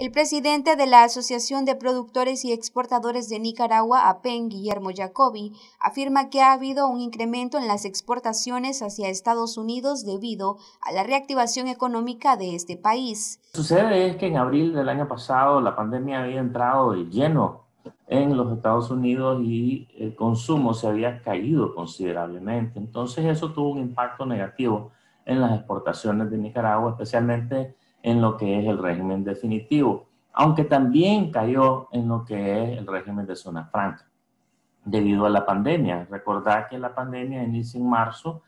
El presidente de la Asociación de Productores y Exportadores de Nicaragua, APEN, Guillermo Jacobi, afirma que ha habido un incremento en las exportaciones hacia Estados Unidos debido a la reactivación económica de este país. Lo que sucede es que en abril del año pasado la pandemia había entrado de lleno en los Estados Unidos y el consumo se había caído considerablemente. Entonces eso tuvo un impacto negativo en las exportaciones de Nicaragua, especialmente en lo que es el régimen definitivo, aunque también cayó en lo que es el régimen de zona franca, debido a la pandemia. Recordad que la pandemia inicia en marzo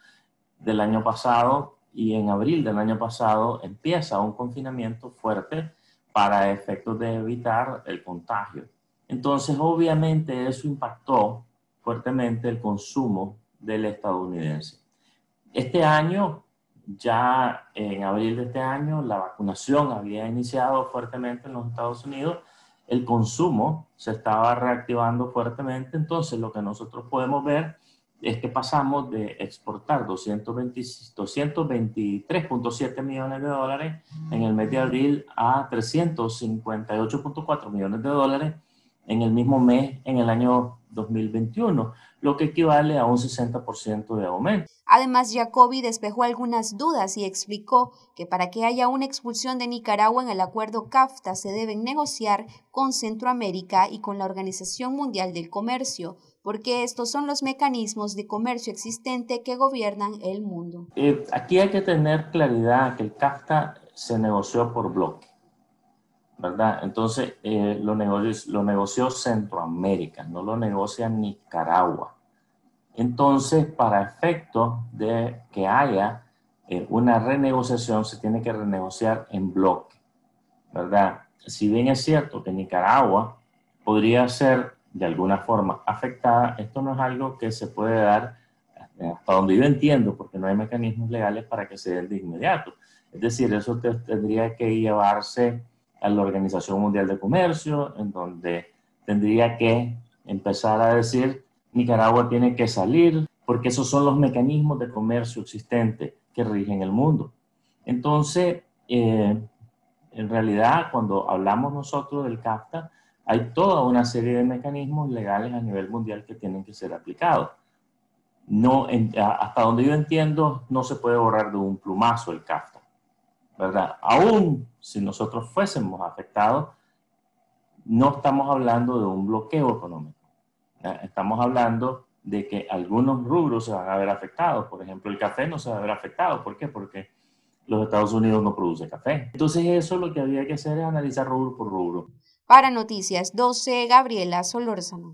del año pasado y en abril del año pasado empieza un confinamiento fuerte para efectos de evitar el contagio. Entonces, obviamente, eso impactó fuertemente el consumo del estadounidense. Este año ya en abril de este año la vacunación había iniciado fuertemente en los Estados Unidos, el consumo se estaba reactivando fuertemente, entonces lo que nosotros podemos ver es que pasamos de exportar 223.7 millones de dólares en el mes de abril a 358.4 millones de dólares en el mismo mes en el año 2021, lo que equivale a un 60% de aumento. Además, Jacobi despejó algunas dudas y explicó que para que haya una expulsión de Nicaragua en el acuerdo CAFTA se deben negociar con Centroamérica y con la Organización Mundial del Comercio, porque estos son los mecanismos de comercio existente que gobiernan el mundo. Eh, aquí hay que tener claridad que el CAFTA se negoció por bloque. ¿Verdad? Entonces, eh, lo, negoció, lo Centroamérica, no lo negocia Nicaragua. Entonces, para efecto de que haya eh, una renegociación, se tiene que renegociar en bloque, ¿verdad? Si bien es cierto que Nicaragua podría ser de alguna forma afectada, esto no es algo que se puede dar eh, hasta donde yo entiendo, porque no hay mecanismos legales para que se den de inmediato. Es decir, eso tendría que llevarse a la Organización Mundial de Comercio, en donde tendría que empezar a decir Nicaragua tiene que salir, porque esos son los mecanismos de comercio existentes que rigen el mundo. Entonces, eh, en realidad, cuando hablamos nosotros del CAFTA, hay toda una serie de mecanismos legales a nivel mundial que tienen que ser aplicados. No, hasta donde yo entiendo, no se puede borrar de un plumazo el CAFTA, Aún si nosotros fuésemos afectados, no estamos hablando de un bloqueo económico. Estamos hablando de que algunos rubros se van a ver afectados. Por ejemplo, el café no se va a ver afectado. ¿Por qué? Porque los Estados Unidos no producen café. Entonces eso lo que había que hacer es analizar rubro por rubro. Para Noticias 12, Gabriela Solórzano.